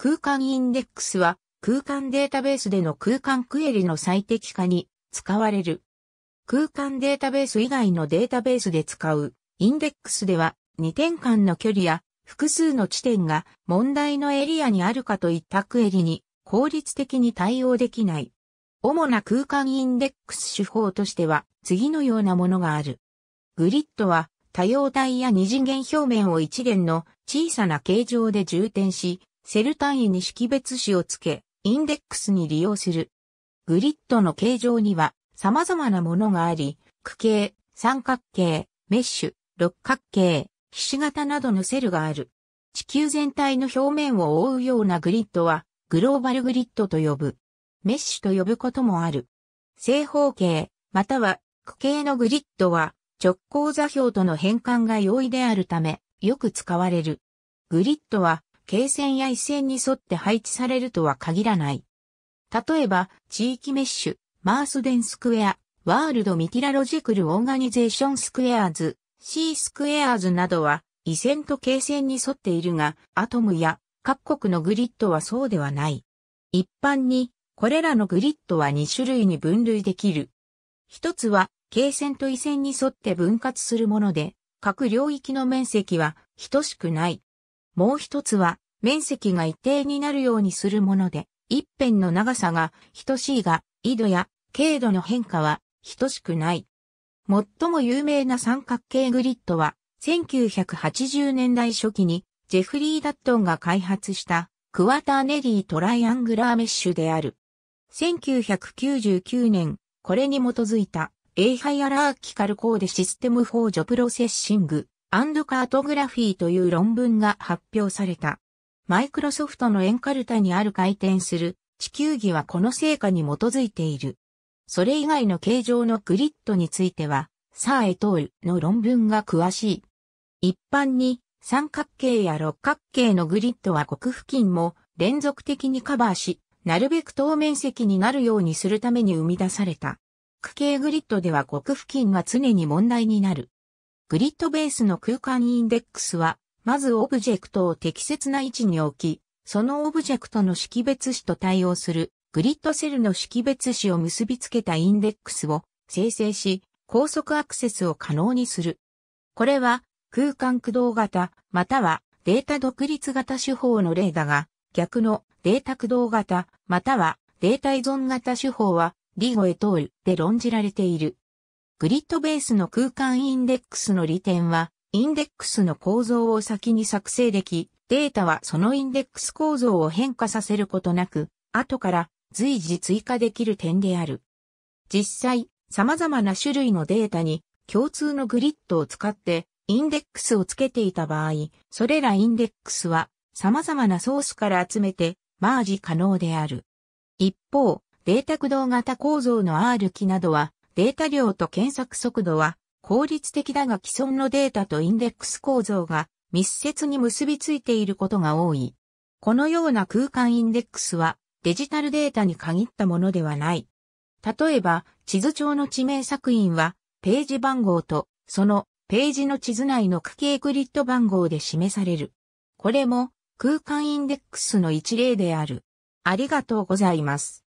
空間インデックスは空間データベースでの空間クエリの最適化に使われる。空間データベース以外のデータベースで使うインデックスでは2点間の距離や複数の地点が問題のエリアにあるかといったクエリに効率的に対応できない。主な空間インデックス手法としては次のようなものがある。グリッドは多様体や二次元表面を一連の小さな形状で重点し、セル単位に識別子をつけ、インデックスに利用する。グリッドの形状には様々なものがあり、矩形、三角形、メッシュ、六角形、ひし形などのセルがある。地球全体の表面を覆うようなグリッドは、グローバルグリッドと呼ぶ。メッシュと呼ぶこともある。正方形、または矩形のグリッドは、直交座標との変換が容易であるため、よく使われる。グリッドは、経線や緯線に沿って配置されるとは限らない。例えば、地域メッシュ、 Marsden square、 World Meteorological Organization squares、 c-squares などは、緯線と経線に沿っているが、 UTM や各国のグリッドはそうではない。一般に、これらのグリッドは2種類に分類できる。一つは、経線と緯線に沿って分割するもので、各領域の面積は等しくない。もう一つは、面積が一定になるようにするもので、一辺の長さが等しいが、緯度や経度の変化は等しくない。最も有名な三角形グリッドは、1980年代初期にジェフリー・ダットンが開発したクワターネリートライアングラーメッシュである。1999年、これに基づいた A ハイアラーキカルコーデシステムフォージョプロセッシングアンドカートグラフィーという論文が発表された。マイクロソフトのエンカルタにある回転する地球儀はこの成果に基づいている。それ以外の形状のグリッドについては、 Sahr et al.の論文が詳しい。一般に三角形や六角形のグリッドは極付近も連続的にカバーし、なるべく等面積になるようにするために生み出された。矩形グリッドでは極付近が常に問題になる。グリッドベースの空間インデックスは、まずオブジェクトを適切な位置に置き、そのオブジェクトの識別子と対応するグリッドセルの識別子を結びつけたインデックスを生成し、高速アクセスを可能にする。これは空間駆動型、またはデータ独立型手法の例だが、逆のデータ駆動型、またはデータ依存型手法は Rigaux et al.で論じられている。グリッドベースの空間インデックスの利点は、インデックスの構造を先に作成でき、データはそのインデックス構造を変化させることなく、後から随時追加できる点である。実際、様々な種類のデータに共通のグリッドを使ってインデックスをつけていた場合、それらインデックスは様々なソースから集めてマージ可能である。一方、データ駆動型構造の R 機などはデータ量と検索速度は効率的だが既存のデータとインデックス構造が密接に結びついていることが多い。このような空間インデックスはデジタルデータに限ったものではない。例えば、地図帳の地名作品はページ番号とそのページの地図内の区形グリッド番号で示される。これも空間インデックスの一例である。ありがとうございます。